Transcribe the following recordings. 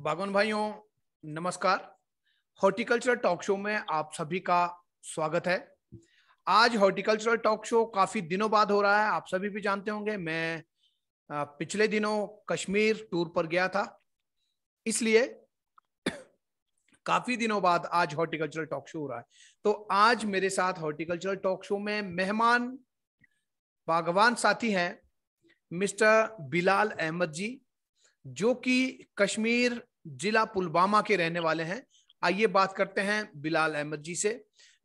बागवान भाइयों, नमस्कार। हॉर्टिकल्चरल टॉक शो में आप सभी का स्वागत है। आज हॉर्टिकल्चरल टॉक शो काफ़ी दिनों बाद हो रहा है, आप सभी भी जानते होंगे। मैं पिछले दिनों कश्मीर टूर पर गया था, इसलिए काफ़ी दिनों बाद आज हॉर्टिकल्चरल टॉक शो हो रहा है। तो आज मेरे साथ हॉर्टिकल्चरल टॉक शो में मेहमान, बागवान साथी हैं मिस्टर बिलाल अहमद जी, जो कि कश्मीर जिला पुलवामा के रहने वाले हैं। आइए बात करते हैं बिलाल अहमद जी से।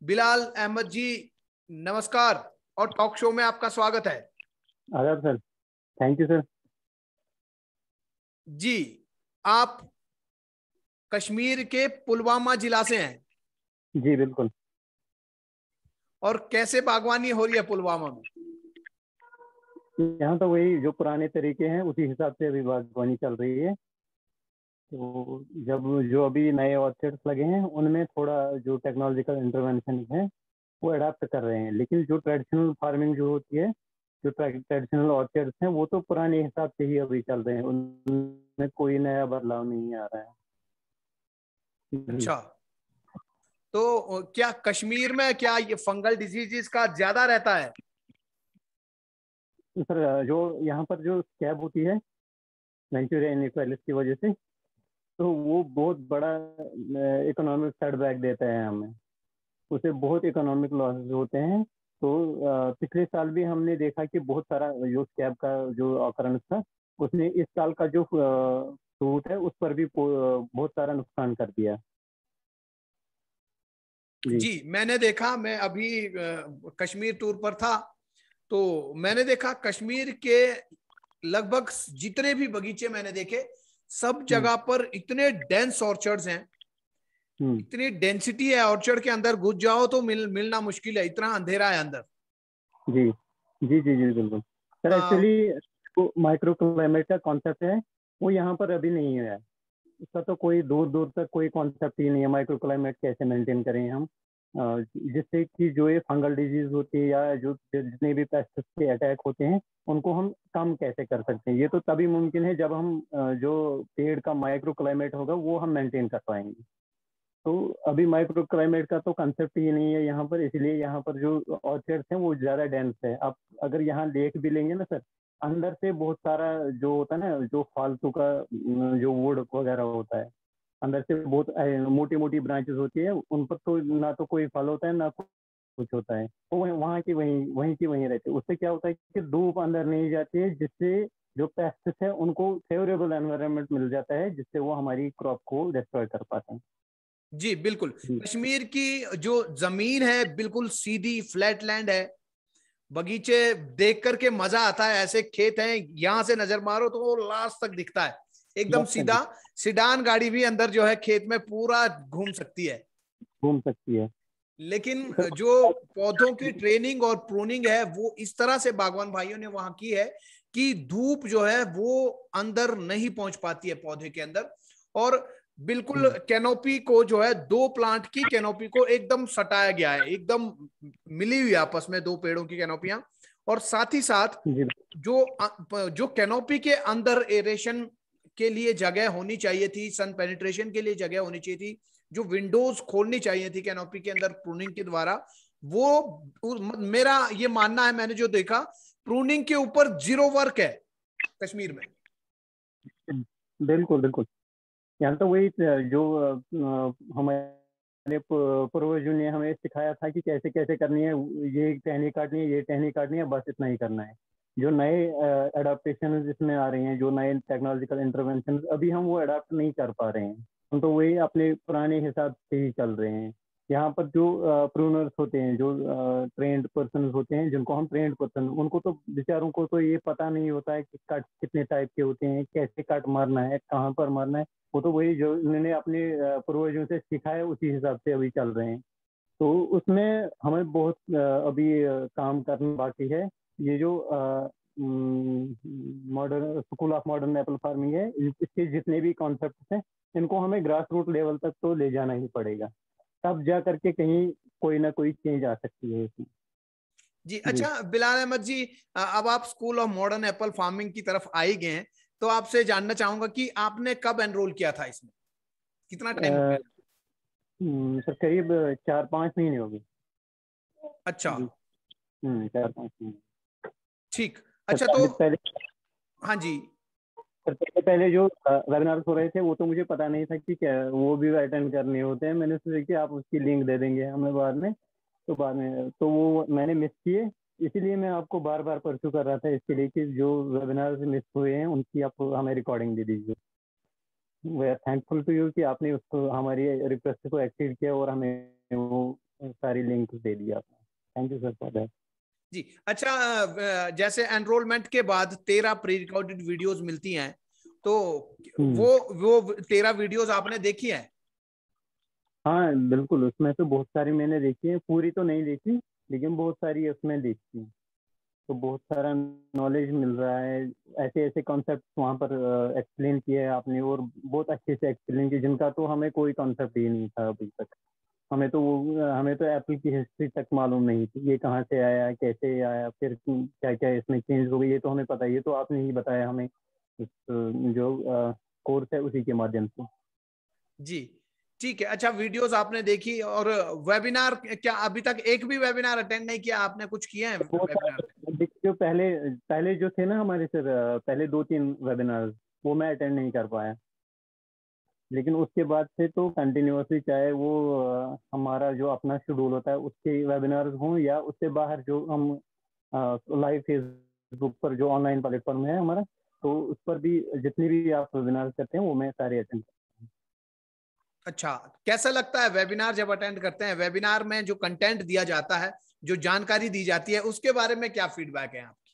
बिलाल अहमद जी नमस्कार और टॉक शो में आपका स्वागत है। आदाब सर। थैंक यू सर जी आप कश्मीर के पुलवामा जिला से हैं। जी बिल्कुल। और कैसे बागवानी हो रही है पुलवामा में? यहाँ तो वही जो पुराने तरीके हैं उसी हिसाब से अभी बागवानी चल रही है। तो जब जो अभी नए ऑर्चर्ड्स लगे हैं उनमें थोड़ा जो टेक्नोलॉजिकल इंटरवेंशन है वो अडाप्ट कर रहे हैं। लेकिन जो ट्रेडिशनल फ़ार्मिंग जो होती है जो ट्रेडिशनल ऑर्चिड्स हैं वो तो पुराने हिसाब से ही अभी चल रहे हैं। उनमें कोई नया बदलाव नहीं आ रहा है। अच्छा। तो क्या कश्मीर में क्या ये फंगल डिजीजेस का ज़्यादा रहता है? सर जो यहाँ पर जो स्कैब होती है इनक्वालिस की वजह से तो वो बहुत बड़ा इकोनॉमिक सेटबैक देता है हमें। उसे बहुत इकोनॉमिक लॉसेस होते हैं। तो पिछले साल भी हमने देखा कि बहुत सारा जो स्कैब का जो ऑकरेंस था उसने इस साल का जो फ्रूट है उस पर भी बहुत सारा नुकसान कर दिया। जी, जी मैंने देखा मैं अभी कश्मीर टूर पर था तो मैंने देखा कश्मीर के लगभग जितने भी बगीचे मैंने देखे सब हम्म। जगह पर इतने डेंस ऑर्चर्ड्स हैं। हम्म। इतनी डेंसिटी है ऑर्चर्ड के अंदर घुस जाओ तो मिल मिलना मुश्किल है इतना अंधेरा है अंदर। जी जी जी जी बिल्कुल। सर एक्चुअली माइक्रो क्लाइमेट का कॉन्सेप्ट है वो यहाँ पर अभी नहीं है। इसका तो कोई दूर दूर तक कोई कॉन्सेप्ट ही नहीं है माइक्रो क्लाइमेट कैसे मेंटेन करें हम? जिससे कि जो ये फंगल डिज़ीज़ होती है या जो जितने भी पेस्ट के अटैक होते हैं, उनको हम कम कैसे कर सकते हैं? ये तो तभी मुमकिन है जब हम जो पेड़ का माइक्रो क्लाइमेट होगा, वो हम मेंटेन कर पाएँगे। तो अभी माइक्रो क्लाइमेट का तो कंसेप्ट ही नहीं है यहाँ पर, इसलिए यहाँ पर जो ऑर्चर्ड्स हैं, वो ज़्यादा डेंस है। आप अगर यहाँ देख भी लेंगे ना सर, अंदर से बहुत सारा जो होता है ना, जो फालतू का जो वुड वगैरह होता है अंदर से बहुत मोटी मोटी ब्रांचेस होती है उन पर तो ना तो कोई फल होता है ना कुछ होता है। वो तो वहाँ की वहीं वहीं की वहीं रहती है। उससे क्या होता है कि धूप अंदर नहीं जाती है जिससे जो पेस्टिस है उनको फेवरेबल एनवायरमेंट मिल जाता है जिससे वो हमारी क्रॉप को डिस्ट्रॉय कर पाते हैं। जी बिल्कुल। कश्मीर की जो ज़मीन है बिल्कुल सीधी फ्लैट लैंड है। बगीचे देख करके मज़ा आता है ऐसे खेत हैं यहाँ से नज़र मारो तो वो लास्ट तक दिखता है। एकदम सीधा सिडान गाड़ी भी अंदर जो है खेत में पूरा घूम सकती है। घूम सकती है। लेकिन जो पौधों की ट्रेनिंग और प्रोनिंग है वो इस तरह से बागवान भाइयों ने वहाँ की है कि धूप जो है वो अंदर नहीं पहुँच पाती है पौधे के अंदर। और बिल्कुल कैनोपी हम्म। को जो है दो प्लांट की कैनोपी को एकदम सटाया गया है। एकदम मिली हुई आपस में दो पेड़ों की कैनोपियाँ और साथ ही साथ जो। जो कैनोपी के अंदर एरेशन के लिए जगह होनी चाहिए थी सन पेनिट्रेशन के लिए जगह होनी चाहिए थी, जो विंडोज़ खोलनी चाहिए थी कैनोपी के अंदर प्रूनिंग के द्वारा, वो मेरा ये मानना है, मैंने जो देखा प्रूनिंग के ऊपर ज़ीरो वर्क है कश्मीर में। बिल्कुल बिल्कुल। यहाँ तो वही जो हमारे पूर्वजों ने हमें सिखाया था कि कैसे कैसे करनी है, ये टहनी काटनी है, ये टहनी काटनी है, बस इतना ही करना है। जो नए एडाप्टेशन इसमें आ रहे हैं, जो नए टेक्नोलॉजिकल इंटरवेंशन अभी हम वो अडाप्ट नहीं कर पा रहे हैं। हम तो वही अपने पुराने हिसाब से ही चल रहे हैं। यहाँ पर जो प्रूनर्स होते हैं, जो ट्रेंड पर्सन होते हैं, जिनको हम ट्रेंड पर्सन उनको तो बेचारों को तो ये पता नहीं होता है कि कट कितने टाइप के होते हैं, कैसे कट मारना है, कहाँ पर मारना है। वो तो वही जो उन्होंने अपने पूर्वजों से सीखा है, उसी हिसाब से अभी चल रहे हैं। तो उसमें हमें बहुत अभी काम करना बाकी है। ये जो modern school of modern apple farming है इसके जितने भी कॉन्सेप्ट हैं इनको हमें ग्रास रूट लेवल तक तो ले जाना ही पड़ेगा। तब जा करके कहीं कोई ना कोई चेंज आ सकती है इसमें। जी अच्छा बिलाल अहमद जी अब आप school of modern apple farming की तरफ़ आ गए हैं तो आपसे जानना चाहूँगा कि आपने कब एनरोल किया था इसमें? कितना टाइम सर करीब चार पाँच महीने हो गए। अच्छा। हम्म, चार पाँच महीने। ठीक। अच्छा तो पहले हाँ जी। पहले पहले जो वेबिनार हो रहे थे वो तो मुझे पता नहीं था कि क्या वो भी अटेंड करने होते हैं। मैंने सोचा कि आप उसकी लिंक दे देंगे हमें बाद में तो बाद में तो वो मैंने मिस किए। इसीलिए मैं आपको बार बार परसू कर रहा था इसके लिए कि जो वेबिनार मिस हुए हैं उनकी आप हमें रिकॉर्डिंग दे दीजिए। We are thankful to you कि आपने उसको हमारी रिक्वेस्ट को एक्सेप्ट किया और हमें वो सारी लिंक दे दिया आपने। Thank you sir for that जी अच्छा जैसे एनरोलमेंट के बाद तेरह प्री रिकॉर्डेड वीडियोस मिलती हैं तो हम्म। वो वो तेरह वीडियोस आपने देखी हैं? हाँ बिल्कुल उसमें तो बहुत सारी मैंने देखी है पूरी तो नहीं देखी लेकिन बहुत सारी उसमें देखी तो बहुत सारा नॉलेज मिल रहा है ऐसे ऐसे कॉन्सेप्ट वहाँ पर एक्सप्लेन किया है आपने और बहुत अच्छे से एक्सप्लेन किया जिनका तो हमें कोई कॉन्सेप्ट ही नहीं था अभी तक। हमें तो वो हमें तो एप्पल की हिस्ट्री तक मालूम नहीं थी। ये कहाँ से आया कैसे आया फिर क्या क्या इसमें चेंज हो गई ये तो हमें पता ही है। तो आपने ही बताया हमें इस जो कोर्स है उसी के माध्यम से। जी ठीक है। अच्छा वीडियोस आपने देखी और वेबिनार क्या अभी तक एक भी वेबिनार अटेंड नहीं किया? आपने कुछ किया है वेबिनार जो पहले पहले जो थे ना हमारे सर पहले दो तीन वेबिनार वो मैं अटेंड नहीं कर पाया। लेकिन उसके बाद से तो कंटिन्यूसली चाहे वो हमारा जो अपना शेड्यूल होता है उसके वेबिनार हों या उससे बाहर जो हम लाइव फेसबुक पर जो ऑनलाइन प्लेटफॉर्म है हमारा तो उस पर भी जितनी भी आप वेबिनार करते हैं वो मैं सारे अटेंड अच्छा कैसा लगता है वेबिनार जब अटेंड करते हैं? वेबिनार में जो कंटेंट दिया जाता है जो जानकारी दी जाती है उसके बारे में क्या फीडबैक है आपकी?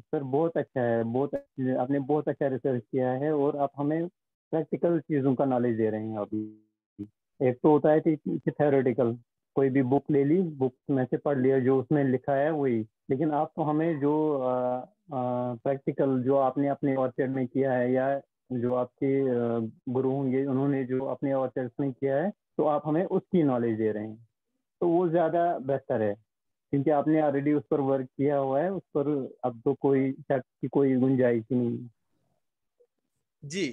सर बहुत अच्छा है बहुत आपने बहुत अच्छा रिसर्च किया है और आप हमें प्रैक्टिकल चीज़ों का नॉलेज दे रहे हैं अभी। एक तो होता है कि थेरोटिकल कोई भी बुक ले ली बुक में से पढ़ लिया, जो उसमें लिखा है वही। लेकिन आप तो हमें जो प्रैक्टिकल जो आपने अपने ऑर्चर्ड में किया है, या जो आपके गुरु होंगे, उन्होंने जो अपने ऑर्चर्ड में किया है तो आप हमें उसकी नॉलेज दे रहे हैं। तो वो ज़्यादा बेहतर है, क्योंकि आपने ऑलरेडी उस पर वर्क किया हुआ है, उस पर अब तो कोई शक की कोई गुंजाइश नहीं जी।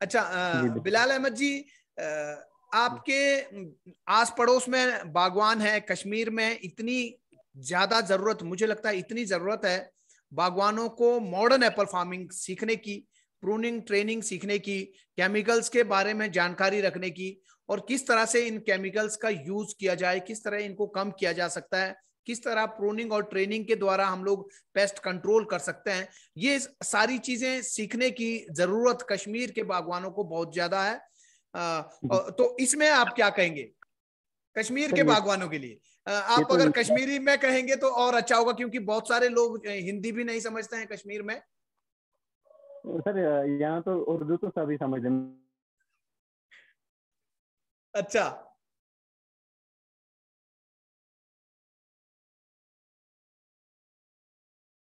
अच्छा बिलाल अहमद जी आपके आस पड़ोस में बागवान है कश्मीर में इतनी ज़्यादा ज़रूरत मुझे लगता है इतनी ज़रूरत है बागवानों को मॉडर्न एप्पल फ़ार्मिंग सीखने की प्रूनिंग ट्रेनिंग सीखने की केमिकल्स के बारे में जानकारी रखने की और किस तरह से इन केमिकल्स का यूज़ किया जाए किस तरह इनको कम किया जा सकता है किस तरह प्रूनिंग और ट्रेनिंग के द्वारा हम लोग पेस्ट कंट्रोल कर सकते हैं? ये सारी चीज़ें सीखने की ज़रूरत कश्मीर के बागवानों को बहुत ज़्यादा है। आ, तो इसमें आप क्या कहेंगे? कश्मीर के बागवानों के लिए। आप तो अगर कश्मीरी में कहेंगे तो और अच्छा होगा क्योंकि बहुत सारे लोग हिंदी भी नहीं समझते हैं कश्मीर में। सर यहाँ तो उर्दू तो सभी समझ अच्छा।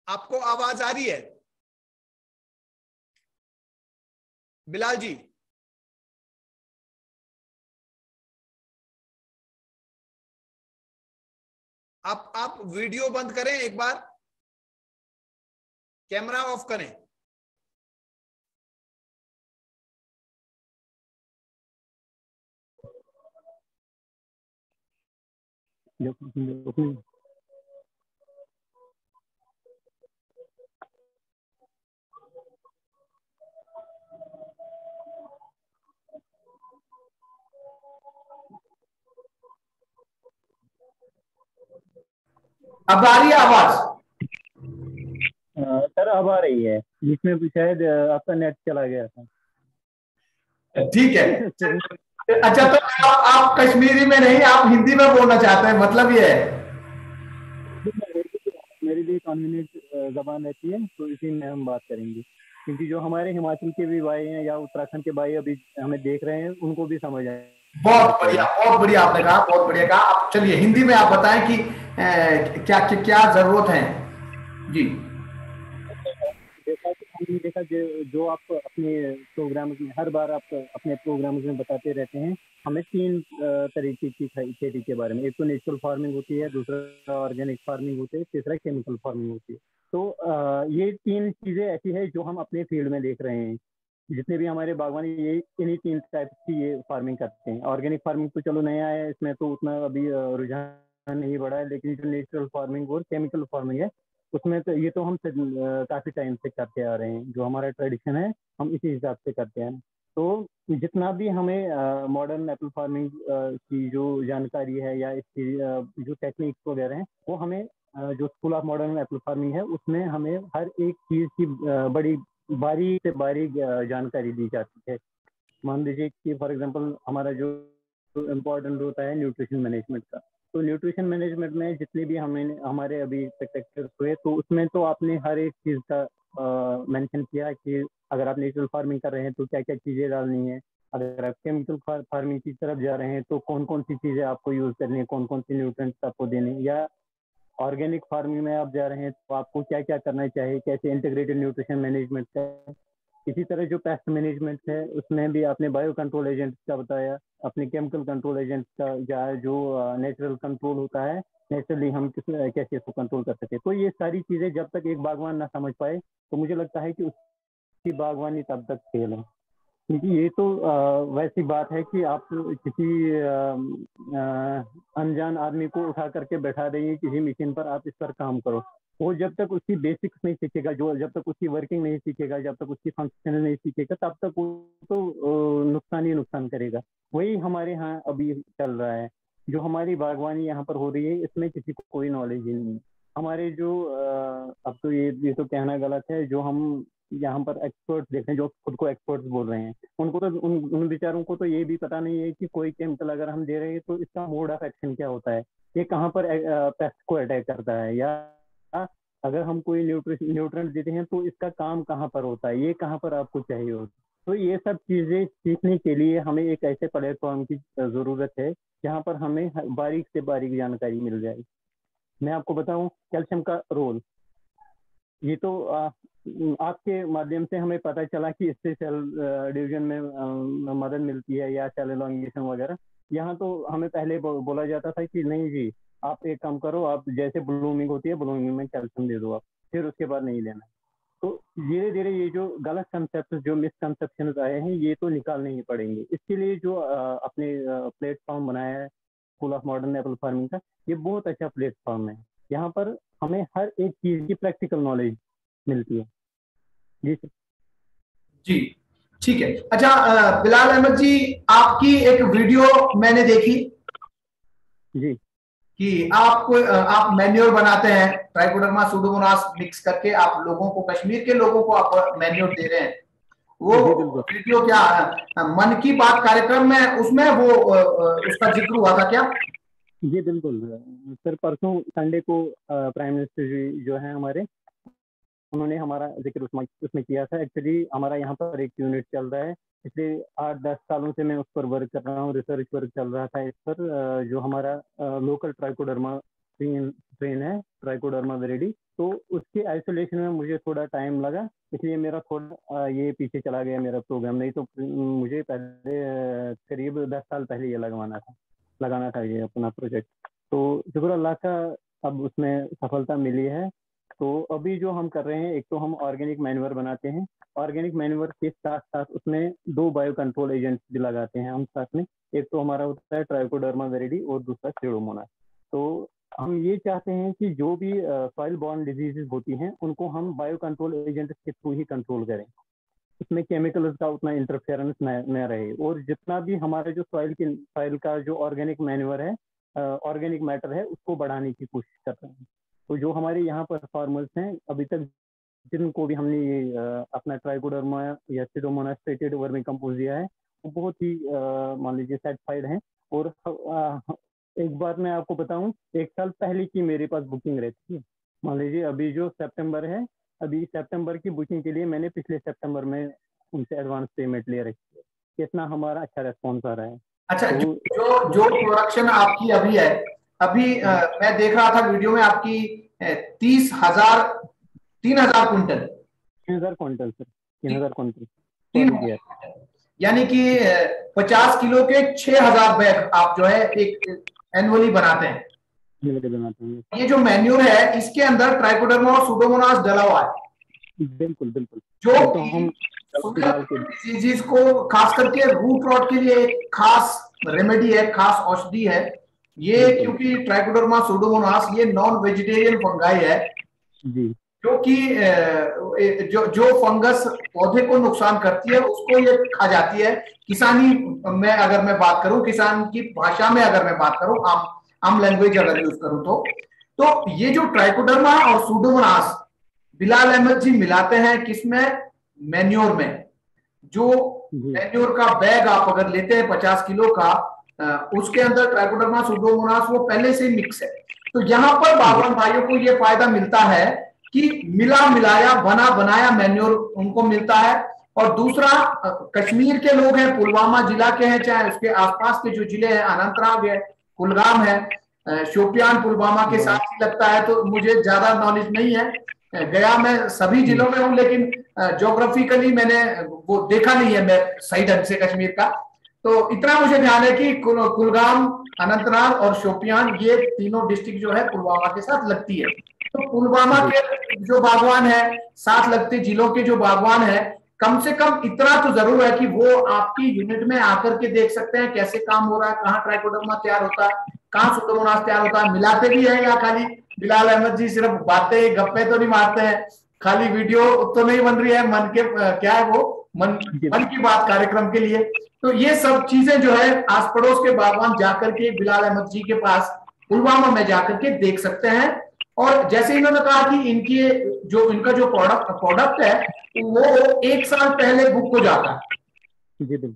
आपको आवाज़ आ रही है? बिलाल जी। आप आप वीडियो बंद करें एक बार। कैमरा ऑफ़ करें। अब आ रही है आवाज़। सर अब आ रही है जिसमें शायद आपका नेट चला गया था। ठीक है। अच्छा तो आप, आप कश्मीरी में नहीं आप हिंदी में बोलना चाहते हैं मतलब ये है। मेरे लिए कॉन्वीनियंट जबान रहती है तो इसी में हम बात करेंगे। क्योंकि जो हमारे हिमाचल के भी भाई हैं या उत्तराखंड के भाई अभी हमें देख रहे हैं उनको भी समझ आए बहुत बढ़िया बहुत बढ़िया आपने कहा बहुत बढ़िया कहा। आप चलिए हिंदी में आप बताएँ कि ए, क्या क्या, क्या ज़रूरत है? जी। देखा हमने देखा जो आप अपने प्रोग्राम में हर बार आप अपने प्रोग्राम में बताते रहते हैं हमें तीन तरीके की खेती के बारे में। एक तो नेचुरल फ़ार्मिंग होती है दूसरा ऑर्गेनिक फ़ार्मिंग होती है तीसरा केमिकल फ़ार्मिंग होती है। तो ये तीन चीज़ें ऐसी है जो हम अपने फ़ील्ड में देख रहे हैं। जितने भी हमारे बागवानी, ये इन्हीं तीन टाइप की ये फ़ार्मिंग करते हैं। ऑर्गेनिक फ़ार्मिंग तो चलो नया है, इसमें तो उतना अभी रुझान नहीं बढ़ा है, लेकिन जो नेचुरल फ़ार्मिंग और केमिकल फ़ार्मिंग है, उसमें तो ये तो हम काफ़ी टाइम से करते आ रहे हैं। जो हमारा ट्रेडिशन है, हम इसी हिसाब से करते हैं। तो जितना भी हमें मॉडर्न एप्पल फ़ार्मिंग की जो जानकारी है या इसकी जो टेक्निक्स वगैरह हैं, वो हमें जो school of modern apple farming है, उसमें हमें हर एक चीज़ की बड़ी बारीक से बारी जानकारी दी जाती है। मान लीजिए कि फॉर एग्जांपल हमारा जो इम्पोर्टेंट होता है न्यूट्रिशन मैनेजमेंट का। तो न्यूट्रिशन मैनेजमेंट में जितने भी हमें, हमारे अभी तक हुए तो उसमें तो आपने हर एक चीज़ का मेंशन किया कि अगर आप नेचुरल फ़ार्मिंग कर रहे हैं तो क्या क्या चीज़ें डालनी है? अगर आप केमिकल फ़ार्मिंग की तरफ़ जा रहे हैं तो कौन कौन सी चीज़ें आपको यूज़ करनी है? कौन कौन सी न्यूट्रेंट्स आपको देने या ऑर्गेनिक फ़ार्मिंग में आप जा रहे हैं तो आपको क्या क्या करना चाहिए, कैसे इंटीग्रेटेड न्यूट्रिशन मैनेजमेंट है इसी तरह जो पेस्ट मैनेजमेंट है, उसमें भी आपने बायो कंट्रोल एजेंट का बताया, अपने केमिकल कंट्रोल एजेंट का, या जो नेचुरल कंट्रोल होता है नेचुरली हम किस, कैसे इसको कंट्रोल कर सके? तो ये सारी चीज़ें जब तक एक बागवान ना समझ पाए तो मुझे लगता है कि उसकी बागवानी तब तक फेल है। क्योंकि ये तो वैसी बात है कि आप किसी अनजान आदमी को उठा करके बैठा देंगे, किसी मशीन पर आप इस पर काम करो। वो जब तक उसकी बेसिक्स नहीं सीखेगा, जो जब तक उसकी वर्किंग नहीं सीखेगा, जब तक उसकी फ़ंक्शन नहीं सीखेगा, तब तक वो तो नुकसान ही नुकसान करेगा। वही हमारे यहाँ अभी चल रहा है। जो हमारी बागवानी यहाँ पर हो रही है, इसमें किसी को कोई नॉलेज ही नहीं हमारे जो अब तो ये ये तो कहना गलत है, जो हम यहाँ पर एक्सपर्ट देख रहे हैं जो खुद को एक्सपर्ट्स बोल रहे हैं। उनको तो उन उन बेचारों को तो ये भी पता नहीं है कि कोई केमिकल अगर हम दे रहे हैं तो इसका मोड ऑफ़ एक्शन क्या होता है? ये कहाँ पर पेस्ट को अटैक करता है? या अगर हम कोई न्यूट्रेंट देते हैं तो इसका काम कहाँ पर होता है? ये कहाँ पर आपको चाहिए होता तो ये सब चीज़ें सीखने के लिए हमें एक ऐसे प्लेटफॉर्म की ज़रूरत है, जहाँ पर हमें बारीक से बारीक जानकारी मिल जाए। मैं आपको बताऊँ, कैल्शियम का रोल ये तो आ, आपके माध्यम से हमें पता चला कि इससे सेल डिवीज़न में मदद मिलती है या सेल एलोंगेशन वगैरह। यहाँ तो हमें पहले बोला जाता था कि नहीं जी आप एक काम करो आप जैसे ब्लूमिंग होती है ब्लूमिंग में कैल्शियम दे दो आप फिर उसके बाद नहीं लेना। तो धीरे धीरे ये जो गलत कंसेप्ट जो मिसकंसेप्शन आए हैं ये तो निकालने ही पड़ेंगे। इसके लिए जो अपने प्लेटफॉर्म बनाया है school of modern apple farming का ये बहुत अच्छा प्लेटफॉर्म है। यहाँ पर हमें हर एक चीज़ की प्रैक्टिकल नॉलेज मिलती है। जी सर जी ठीक है। अच्छा बिलाल अहमद जी आपकी एक वीडियो मैंने देखी जी। कि आप आप मैन्योर बनाते हैं ट्राइकोडर्मा सुडोमोनास मिक्स करके आप लोगों को कश्मीर के लोगों को आप मैन्योर दे रहे हैं। वो वीडियो क्या मन की बात कार्यक्रम में उसमें वो उसका ज़िक्र हुआ था क्या? जी, बिल्कुल। सर, परसों संडे को प्राइम मिनिस्टर जी जो है हमारे, उन्होंने हमारा ज़िक्र उसमें उसमें किया था। एक्चुअली हमारा यहाँ पर एक यूनिट चल रहा है। पिछले आठ, दस सालों से मैं उस पर वर्क कर रहा हूँ, रिसर्च वर्क चल रहा था इस पर जो हमारा लोकल ट्राइकोडर्मा ट्रेन है, ट्राइकोडर्मा वेरेडी। तो उसके आइसोलेशन में मुझे थोड़ा टाइम लगा, इसलिए मेरा थोड़ा ये पीछे चला गया मेरा प्रोग्राम। नहीं तो मुझे पहले करीब दस साल पहले ये लगवाना था। लगाना था ये अपना प्रोजेक्ट तो शुक्र अल्लाह का अब उसमें सफलता मिली है। तो अभी जो हम कर रहे हैं, एक तो हम ऑर्गेनिक मैनुअर बनाते हैं। ऑर्गेनिक मैनुअर के साथ साथ उसमें दो बायो कंट्रोल एजेंट्स भी लगाते हैं हम साथ में। एक तो हमारा होता है ट्राइकोडर्मा वेरिडी और दूसरा सीडोमोना तो हम ये चाहते हैं कि जो भी सॉइल बॉर्न डिजीजेज होती हैं, उनको हम बायो कंट्रोल एजेंट के थ्रू ही कंट्रोल करें। उसमें केमिकल का उतना इंटरफेरेंस न रहे। और जितना भी हमारे जो सॉइल की सॉइल का जो ऑर्गेनिक मैनुअर है ऑर्गेनिक मैटर है, उसको बढ़ाने की कोशिश कर रहे हैं। तो जो हमारे यहाँ पर फार्मर्स हैं, अभी तक जिनको भी हमने ये अपना ट्राइकोडर्मा या सिडोमोनास्ट्रेटेड वर्मी कंपोज दिया है, वो बहुत ही मान लीजिए सेटिस्फाइड हैं। और एक बार मैं आपको बताऊँ, एक साल पहले की मेरे पास बुकिंग रहती है। मान लीजिए अभी जो सितंबर है अभी सितंबर की बुकिंग के लिए मैंने पिछले सितंबर में उनसे एडवांस पेमेंट ले रखी है। कितना हमारा अच्छा रेस्पॉन्स आ रहा है। अच्छा तो, जो जो प्रोडक्शन आपकी अभी है अभी आ, मैं देख रहा था वीडियो में आपकी तीस हज़ार तीन हज़ार क्विंटल। तीन हज़ार क्विंटल सर। तीन हज़ार क्विंटल। तीन यानी कि पचास किलो के छह हज़ार बैग आप जो है एक एनुअली बनाते हैं। ये जो मेन्यूर है इसके अंदर ट्राइकोडर्मा और सुडोमोनास डला हुआ है। बिल्कुल बिल्कुल। जो तो हम डिज़ीज़ को खास करके रूट रॉट के लिए एक खास रेमेडी है खास औषधि है। ये क्योंकि ट्राइकोडर्मा सुडोमोनास ये नॉन वेजिटेरियन फंगाई है। जी। जो कि जो जो फंगस पौधे को नुकसान करती है उसको ये खा जाती है। किसानी में अगर मैं बात करूँ किसान की भाषा में अगर मैं बात करूँ आम आम लैंग्वेज अगर यूज़ करूँ तो। तो ये जो ट्राइकोडर्मा और सुडोमोनास बिलाल अहमद जी मिलाते हैं किसमें? मेन्योर में। जो मेन्योर का बैग आप अगर लेते हैं पचास किलो का उसके अंदर ट्राइकोडर्मा सुडोमोनास वो पहले से मिक्स है। तो यहाँ पर बागवान भाइयों को ये फ़ायदा मिलता है कि मिला मिलाया बना बनाया मैन्योर उनको मिलता है। और दूसरा कश्मीर के लोग हैं पुलवामा जिला के हैं चाहे उसके आसपास के जो ज़िले हैं अनंतनाग है कुलगाम है शोपियान पुलवामा के साथ ही लगता है तो मुझे ज़्यादा नॉलेज नहीं है। गया मैं सभी जिलों में हूँ लेकिन जोग्राफिकली मैंने वो देखा नहीं है मैं सही ढंग से कश्मीर का। तो इतना मुझे ध्यान है कि कुलगाम अनंतनाग और शोपियान ये तीनों डिस्ट्रिक्ट जो है पुलवामा के साथ लगती है। तो पुलवामा के जो बागवान है साथ लगते जिलों के जो बागवान है कम से कम इतना तो ज़रूर है कि वो आपकी यूनिट में आकर के देख सकते हैं कैसे काम हो रहा है, कहाँ ट्राइकोडर्मा तैयार होता है, कहाँ सुडोमोनास तैयार होता है, मिलाते भी है या खाली? बिलाल अहमद जी सिर्फ़ बातें, गप्पे तो नहीं मारते हैं, खाली वीडियो तो नहीं बन रही है, मन के क्या है वो? मन मन की बात कार्यक्रम के लिए। तो ये सब चीज़ें जो है आस पड़ोस के बागवान जाकर के बिलाल अहमद जी के पास पुलवामा में जाकर के देख सकते हैं। और जैसे इन्होंने कहा कि इनकी जो इनका जो प्रोडक्ट प्रोडक्ट है वो एक साल पहले बुक हो जाता है।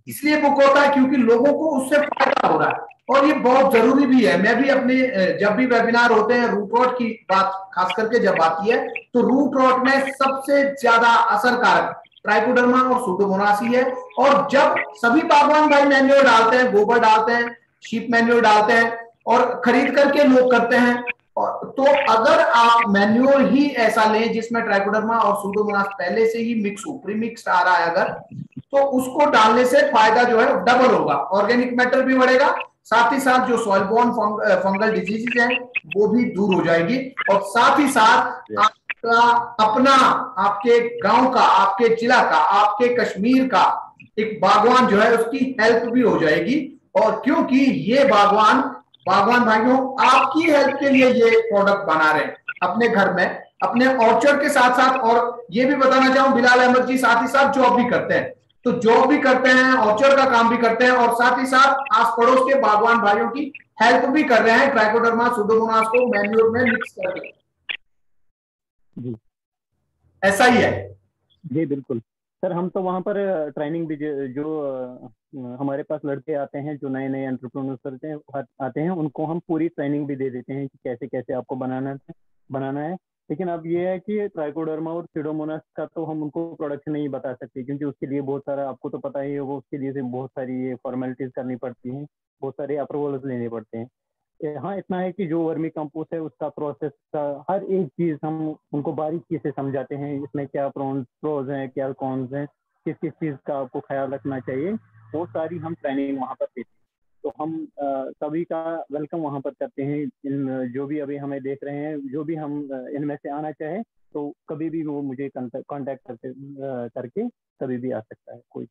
इसलिए बुक होता है क्योंकि लोगों को उससे फ़ायदा हो रहा है। और ये बहुत ज़रूरी भी है। मैं भी अपने जब भी वेबिनार होते हैं रूट रॉट की बात खास करके जब आती है तो रूट रॉट में सबसे ज़्यादा असरकारक ट्राइकोडर्मा और सुडोमोनासी है और जब सभी बागवान भाई मैन्योर डालते हैं गोबर डालते हैं शीप मैन्योर डालते हैं और खरीद करके लोग करते हैं तो अगर आप मैन्योर ही ऐसा लें जिसमें ट्राइकोडर्मा और सुडोमोनास पहले से ही मिक्स हो प्रीमिक्स आ रहा है अगर तो उसको डालने से फ़ायदा जो है डबल होगा। ऑर्गेनिक मैटर भी बढ़ेगा साथ ही साथ जो सॉइल बॉर्न फंगल डिजीजेज हैं वो भी दूर हो जाएगी। और साथ ही साथ आपका अपना आपके गाँव का आपके जिला का आपके कश्मीर का एक बागवान जो है उसकी हेल्प भी हो जाएगी। और क्योंकि ये बागवान बागवान भाइयों आपकी हेल्प के लिए ये प्रोडक्ट बना रहे हैं अपने घर में अपने ऑर्चर्ड के साथ साथ और ये भी बताना चाहूँ बिलाल अहमद जी साथ ही साथ जॉब भी करते हैं। तो जॉब भी करते हैं ऑर्चर्ड का काम भी करते हैं और साथ ही साथ आस पड़ोस के बागवान भाइयों की हेल्प भी कर रहे हैं ट्राइकोडर्मा सुडोमोनास को मैन्यूर में मिक्स करके ऐसा ही है। जी बिल्कुल। सर हम तो वहाँ पर ट्रेनिंग भी जो हमारे पास लड़के आते हैं जो नए नए एंटरप्रेन्योर्स आते हैं उनको हम पूरी ट्रेनिंग भी दे देते हैं कि कैसे कैसे आपको बनाना है बनाना है। लेकिन अब ये है कि ट्राइकोडर्मा और सीडोमोनास का तो हम उनको प्रोडक्शन नहीं बता सकते, क्योंकि उसके लिए बहुत सारा, आपको तो पता ही है, वो उसके लिए से बहुत सारी ये फॉर्मेलिटीज करनी पड़ती हैं, बहुत सारे अप्रूवल्स लेने पड़ते हैं। हाँ इतना है कि जो वर्मी कंपोस्ट है, उसका प्रोसेस का हर एक चीज़ हम उनको बारीकी से समझाते हैं, इसमें क्या प्रोज हैं, क्या कॉन्स हैं किस किस चीज़ का आपको ख्याल रखना चाहिए। वो सारी हम ट्रेनिंग वहाँ पर देते हैं। तो हम सभी का वेलकम वहाँ पर करते हैं। इन, जो भी अभी हमें देख रहे हैं, जो भी हम इनमें से आना चाहे तो कभी भी वो मुझे कांटेक्ट करते करके कभी भी आ सकता है, कोई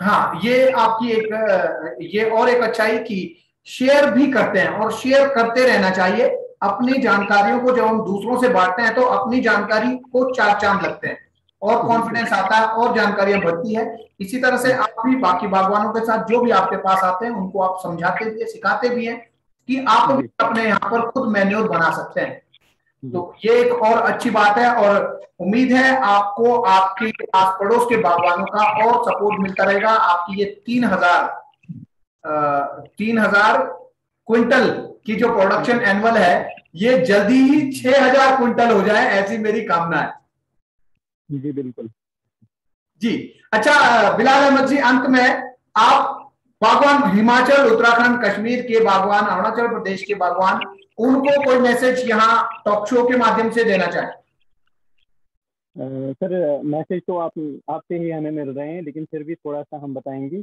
हाँ ये आपकी एक ये और एक अच्छाई की शेयर भी करते हैं और शेयर करते रहना चाहिए। अपनी जानकारियों को जब हम दूसरों से बांटते हैं तो अपनी जानकारी को चार चाँद लगते हैं। और कॉन्फिडेंस आता है और जानकारियाँ बढ़ती है। इसी तरह से आप भी बाकी बागवानों के साथ जो भी आपके पास आते हैं उनको आप समझाते भी है सिखाते भी हैं कि आप भी अपने यहाँ पर खुद मेन्योर बना सकते हैं। तो ये एक और अच्छी बात है और उम्मीद है आपको आपके आस पड़ोस के बागवानों का और सपोर्ट मिलता रहेगा। आपकी ये तीन हज़ार तीन हज़ार क्विंटल की जो प्रोडक्शन एनुअल है ये जल्दी ही छह हज़ार क्विंटल हो जाए ऐसी मेरी कामना है। जी बिल्कुल। जी। अच्छा बिलाल अहमद जी अंत में आप बागवान हिमाचल उत्तराखंड कश्मीर के बागवान अरुणाचल प्रदेश के बागवान उनको कोई मैसेज यहाँ टॉक शो के माध्यम से देना चाहें? सर मैसेज तो आप आपसे ही हमें मिल रहे हैं लेकिन फिर भी थोड़ा सा हम बताएँगे।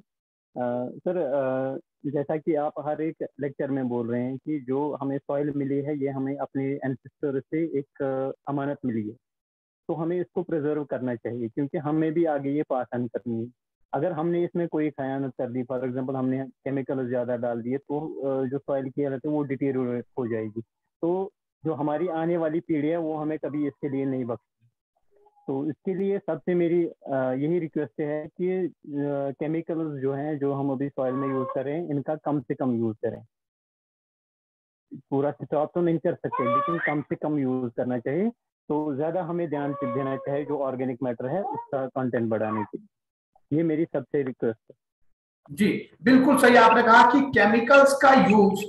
सर जैसा कि आप हर एक लेक्चर में बोल रहे हैं कि जो हमें सॉइल मिली है ये हमें अपने एंसेस्टर से एक अमानत मिली है। तो हमें इसको प्रिजर्व करना चाहिए, क्योंकि हमें भी आगे ये पास ऑन करनी है। अगर हमने इसमें कोई खयानत कर दी फॉर एग्जांपल हमने केमिकल ज़्यादा डाल दिए तो जो सॉइल की हालत है, वो डिटेरियोरेट हो जाएगी। तो जो हमारी आने वाली पीढ़ी है, वो हमें कभी इसके लिए नहीं बख्श तो इसके लिए सबसे मेरी यही रिक्वेस्ट है कि केमिकल्स जो हैं, जो हम अभी सॉइल में यूज़ करें इनका कम से कम यूज़ करें। पूरा स्टॉप तो नहीं कर सकते, लेकिन कम से कम यूज़ करना चाहिए। तो ज़्यादा हमें ध्यान देना चाहिए जो ऑर्गेनिक मैटर है, उसका कंटेंट बढ़ाने के लिए। ये मेरी सबसे रिक्वेस्ट है। जी, बिल्कुल सही आपने कहा कि केमिकल्स का यूज़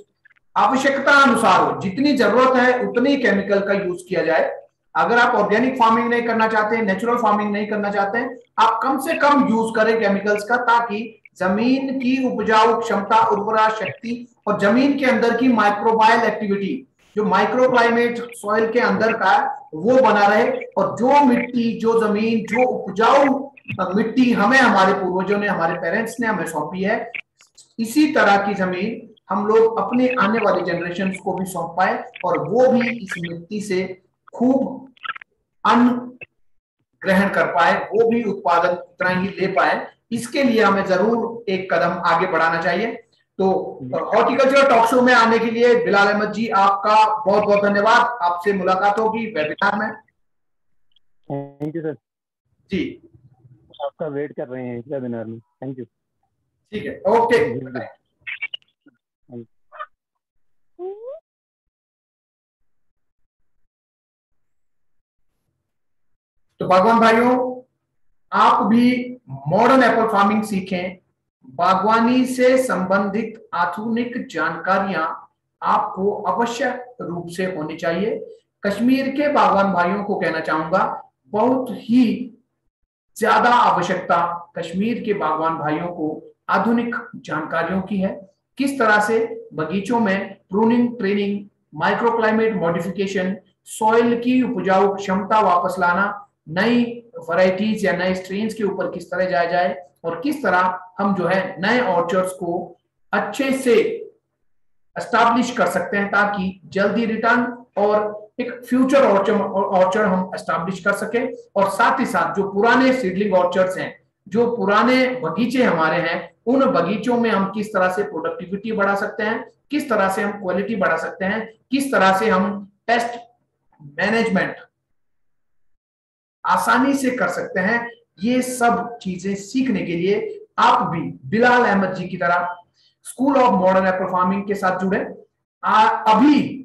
आवश्यकता अनुसार हो। जितनी ज़रूरत है, उतनी केमिकल का यूज़ किया जाए। अगर आप ऑर्गेनिक फ़ार्मिंग नहीं करना चाहते हैं नेचुरल फ़ार्मिंग नहीं करना चाहते हैं आप कम से कम यूज़ करें केमिकल्स का, ताकि ज़मीन की उपजाऊ क्षमता, उर्वरा शक्ति और ज़मीन के अंदर की माइक्रोबायल एक्टिविटी जो माइक्रो क्लाइमेट सॉइल के अंदर का वो बना रहे और जो मिट्टी, जो ज़मीन, जो उपजाऊ मिट्टी हमें हमारे पूर्वजों ने, हमारे पेरेंट्स ने हमें सौंपी है, इसी तरह की ज़मीन हम लोग अपने आने वाले जनरेशन को भी सौंप पाए और वो भी इस मिट्टी से खूब अन्न ग्रहण कर पाए, वो भी उत्पादन उतना ही ले पाए। इसके लिए हमें ज़रूर एक कदम आगे बढ़ाना चाहिए। तो हॉर्टिकल्चर टॉक शो में आने के लिए बिलाल अहमद जी आपका बहुत बहुत धन्यवाद। आपसे मुलाकात होगी वेबिनार में। थैंक यू सर जी। आपका वेट कर रहे हैं वेबिनार में। थैंक यू ठीक है। ओके तो भगवान भाइयों आप भी मॉडर्न एप्पल फ़ार्मिंग सीखें। बागवानी से संबंधित आधुनिक जानकारियाँ आपको अवश्य रूप से होनी चाहिए। कश्मीर के बागवान भाइयों को कहना चाहूँगा, बहुत ही ज़्यादा आवश्यकता कश्मीर के बागवान भाइयों को आधुनिक जानकारियों की है। किस तरह से? बगीचों में pruning training microclimate modification soil की उपजाऊ क्षमता वापस लाना, नई वराइटीज या नए स्ट्रेन के ऊपर किस तरह जाया जाए और किस तरह हम जो है नए ऑर्चर्ड्स को अच्छे से एस्टैब्लिश कर सकते हैं ताकि जल्दी रिटर्न और एक फ्यूचर ऑर्चर्ड हम एस्टैब्लिश कर सके। और साथ ही साथ जो पुराने सीडलिंग ऑर्चर्ड्स हैं, जो पुराने बगीचे हमारे हैं, उन बगीचों में हम किस तरह से प्रोडक्टिविटी बढ़ा सकते हैं, किस तरह से हम क्वालिटी बढ़ा सकते हैं, किस तरह से हम पेस्ट मैनेजमेंट आसानी से कर सकते हैं ये सब चीज़ें सीखने के लिए आप भी बिलाल अहमद जी की तरह school of modern apple farming के साथ जुड़े। आ, अभी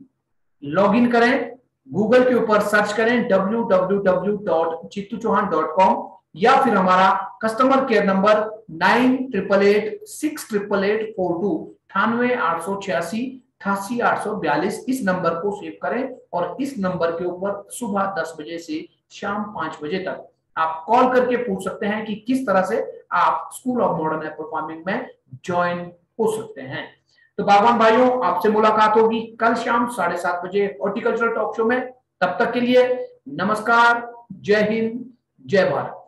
लॉग इन करें गूगल के ऊपर सर्च करें www.chittuchauhan.com या फिर हमारा customer care number nine triple eight six triple eight four two अठानवे आठ सौ छियासी अठासी आठ सौ बयालीस इस नंबर को सेव करें और इस नंबर के ऊपर सुबह दस बजे से शाम पाँच बजे तक आप कॉल करके पूछ सकते हैं कि किस तरह से आप school of modern apple performing में ज्वाइन हो सकते हैं। तो बागवान भाइयों, आपसे मुलाकात होगी कल शाम साढ़े सात बजे हॉर्टिकल्चरल टॉक शो में। तब तक के लिए नमस्कार, जय हिंद, जय भारत।